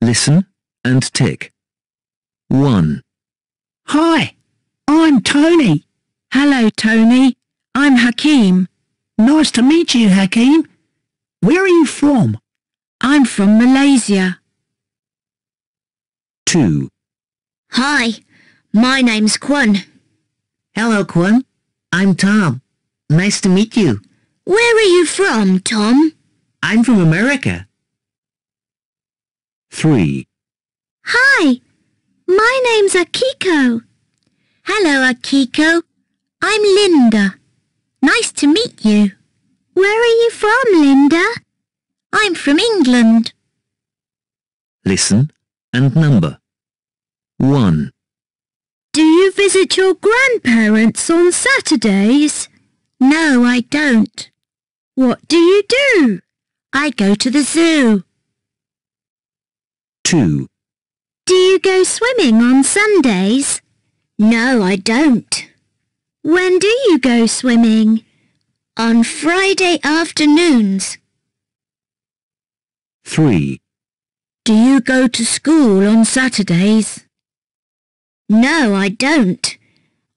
Listen and tick. 1, Hi, I'm Tony. Hello, Tony. I'm Hakim. Nice to meet you, Hakim. Where are you from? I'm from Malaysia. 2, Hi, my name's Quan. Hello, Quan. I'm Tom. Nice to meet you. Where are you from, Tom? I'm from America. 3, Hi, my name's Akiko. Hello, Akiko. I'm Linda. Nice to meet you. Where are you from, Linda? I'm from England. listen and number. 1, Do you visit your grandparents on Saturdays? No, I don't. What do you do? I go to the zoo. 2, Do you go swimming on Sundays? No, I don't. When do you go swimming? On Friday afternoons. 3, Do you go to school on Saturdays? No, I don't.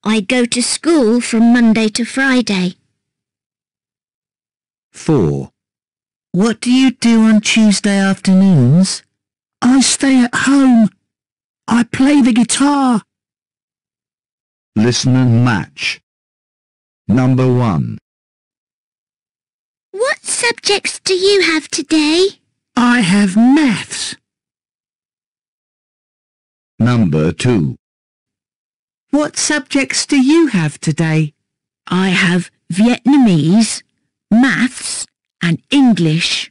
I go to school from Monday to Friday. 4, What do you do on Tuesday afternoons? I stay at home. I play the guitar. Listen and match. Number 1. What subjects do you have today? I have maths. Number 2. What subjects do you have today? I have Vietnamese, maths and English.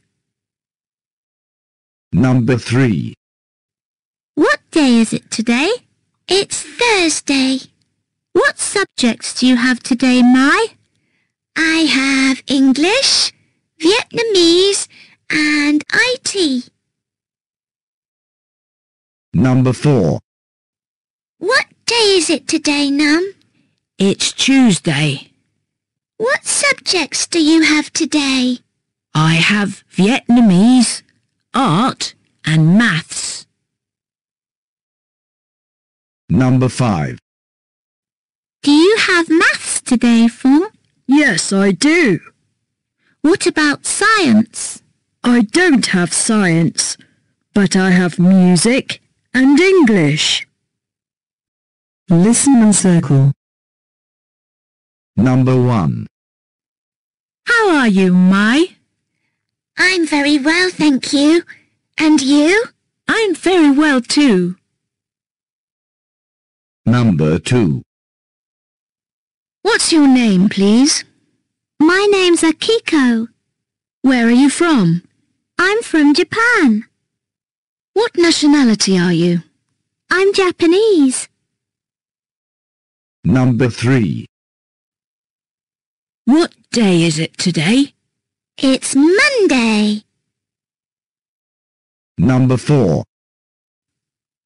Number 3. What day is it today? It's Thursday. What subjects do you have today, Mai? I have English, Vietnamese and IT. Number 4. What day is it today, Nam? It's Tuesday. What subjects do you have today? I have Vietnamese, art and maths. Number 5. Do you have maths today, Phong? Yes, I do. What about science? I don't have science, but I have music and English. Listen and circle. Number 1. How are you, Mai? I'm very well, thank you. And you? I'm very well too. Number 2. What's your name, please? My name's Akiko. Where are you from? I'm from Japan. What nationality are you? I'm Japanese. Number 3. What day is it today? It's Monday. Number 4.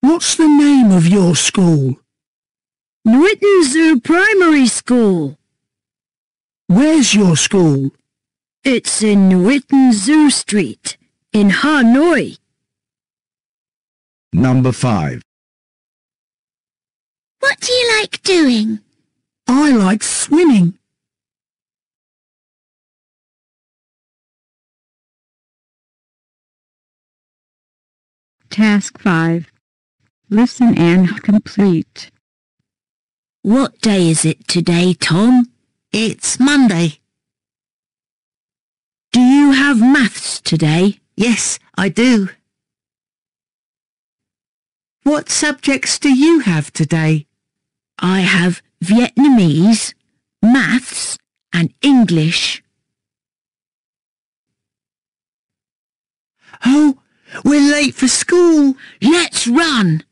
What's the name of your school? Nguyen Du Primary School. Where's your school? It's in Nguyen Du Street in Hanoi. Number 5. What do you like doing? I like swimming. Task 5. Listen and complete. What day is it today, Tom? It's Monday. Do you have maths today? Yes, I do. What subjects do you have today? I have Vietnamese, maths and English. Oh, we're late for school. Let's run!